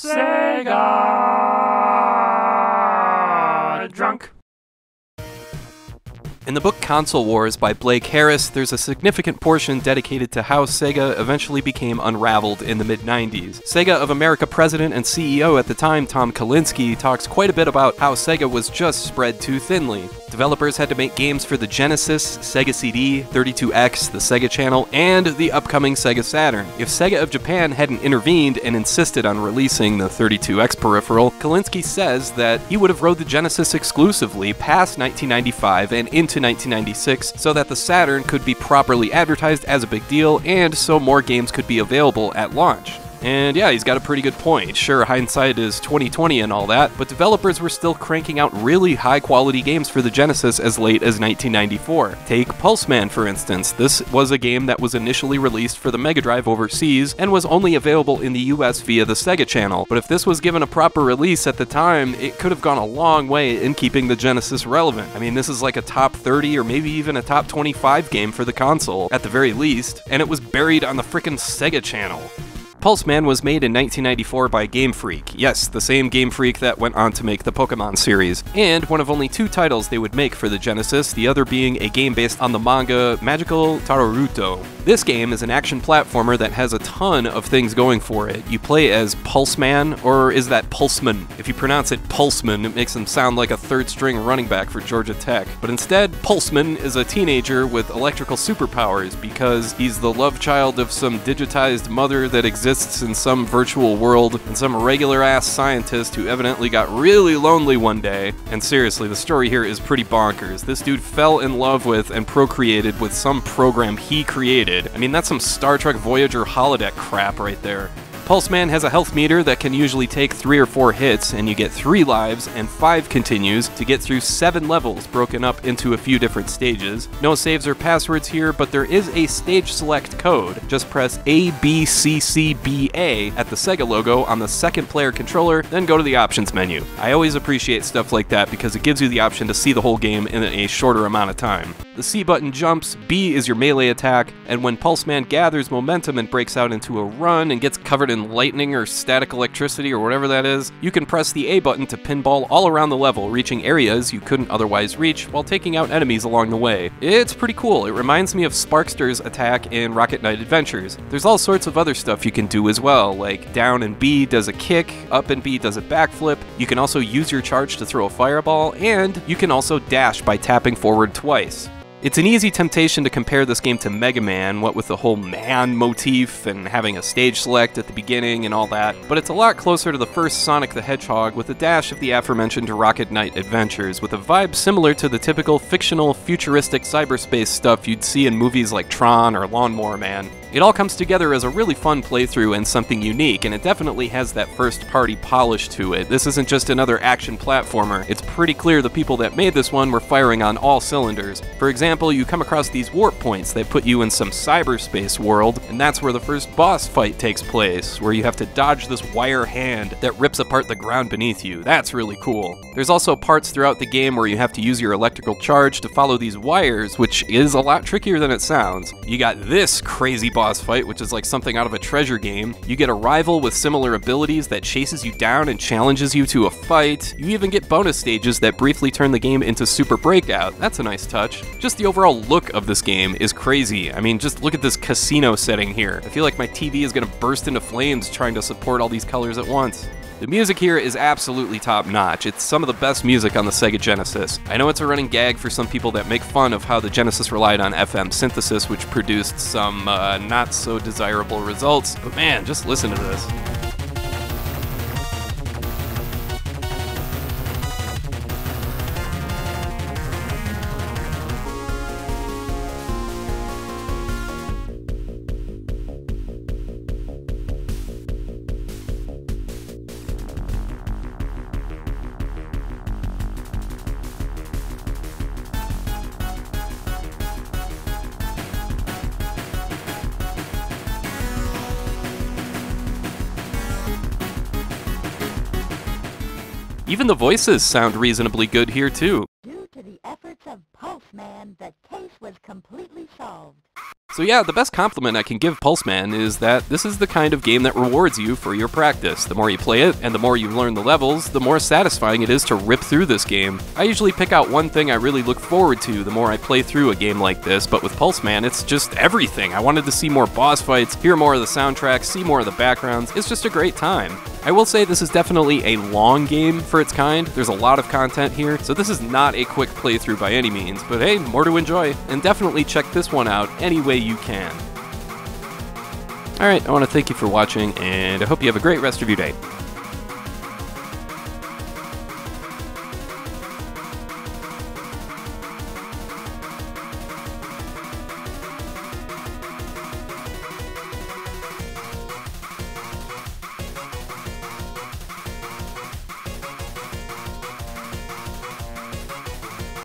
Sega In the book Console Wars by Blake Harris, there's a significant portion dedicated to how Sega eventually became unraveled in the mid 90s. Sega of America president and CEO at the time, Tom Kalinske, talks quite a bit about how Sega was just spread too thinly. Developers had to make games for the Genesis, Sega CD, 32X, the Sega Channel, and the upcoming Sega Saturn. If Sega of Japan hadn't intervened and insisted on releasing the 32X peripheral, Kalinske says that he would have rode the Genesis exclusively past 1995 and into 1996 so that the Saturn could be properly advertised as a big deal and so more games could be available at launch. And yeah, he's got a pretty good point. Sure, hindsight is 2020 and all that, but developers were still cranking out really high quality games for the Genesis as late as 1994. Take Pulseman, for instance. This was a game that was initially released for the Mega Drive overseas and was only available in the US via the Sega Channel. But if this was given a proper release at the time, it could have gone a long way in keeping the Genesis relevant. I mean, this is like a top 30 or maybe even a top 25 game for the console, at the very least, and it was buried on the frickin' Sega Channel. Pulseman was made in 1994 by Game Freak. Yes, the same Game Freak that went on to make the Pokemon series. And one of only two titles they would make for the Genesis, the other being a game based on the manga Magical Taruruto. This game is an action platformer that has a ton of things going for it. You play as Pulseman, or is that Pulseman? If you pronounce it Pulseman, it makes him sound like a third string running back for Georgia Tech. But instead, Pulseman is a teenager with electrical superpowers because he's the love child of some digitized mother that exists exists in some virtual world, and some regular ass scientist who evidently got really lonely one day. And seriously, the story here is pretty bonkers. This dude fell in love with and procreated with some program he created. I mean, that's some Star Trek Voyager holodeck crap right there. Pulseman has a health meter that can usually take three or four hits, and you get three lives and five continues to get through seven levels broken up into a few different stages. No saves or passwords here, but there is a stage select code. Just press A B C C B A at the Sega logo on the second player controller, then go to the options menu. I always appreciate stuff like that because it gives you the option to see the whole game in a shorter amount of time. The C button jumps, B is your melee attack, and when Pulseman gathers momentum and breaks out into a run and gets covered in lightning or static electricity or whatever that is, you can press the A button to pinball all around the level, reaching areas you couldn't otherwise reach while taking out enemies along the way. It's pretty cool. It reminds me of Sparkster's attack in Rocket Knight Adventures. There's all sorts of other stuff you can do as well, like down and B does a kick, up and B does a backflip. You can also use your charge to throw a fireball, and you can also dash by tapping forward twice. It's an easy temptation to compare this game to Mega Man, what with the whole man motif and having a stage select at the beginning and all that, but it's a lot closer to the first Sonic the Hedgehog with a dash of the aforementioned Rocket Knight adventures, with a vibe similar to the typical fictional, futuristic cyberspace stuff you'd see in movies like Tron or Lawnmower Man. It all comes together as a really fun playthrough and something unique, and it definitely has that first party polish to it. This isn't just another action platformer, it's pretty clear the people that made this one were firing on all cylinders. For example, you come across these warp points that put you in some cyberspace world, and that's where the first boss fight takes place, where you have to dodge this wire hand that rips apart the ground beneath you. That's really cool. There's also parts throughout the game where you have to use your electrical charge to follow these wires, which is a lot trickier than it sounds. You got this crazy boss fight, which is like something out of a treasure game. You get a rival with similar abilities that chases you down and challenges you to a fight. You even get bonus stages that briefly turn the game into Super Breakout. That's a nice touch. Just the overall look of this game is crazy. I mean, just look at this casino setting here. I feel like my TV is gonna burst into flames trying to support all these colors at once. The music here is absolutely top notch. It's some of the best music on the Sega Genesis. I know it's a running gag for some people that make fun of how the Genesis relied on FM synthesis, which produced some uh, not so desirable results, but man, just listen to this. Even the voices sound reasonably good here, too. Due to the efforts of Pulseman, the case was completely solved. So, yeah, the best compliment I can give Pulseman is that this is the kind of game that rewards you for your practice. The more you play it, and the more you learn the levels, the more satisfying it is to rip through this game. I usually pick out one thing I really look forward to the more I play through a game like this, but with Pulseman, it's just everything. I wanted to see more boss fights, hear more of the soundtrack, see more of the backgrounds. It's just a great time. I will say this is definitely a long game for its kind. There's a lot of content here, so this is not a quick playthrough by any means, but hey, more to enjoy, and definitely check this one out any way you can. Alright, I want to thank you for watching, and I hope you have a great rest of your day.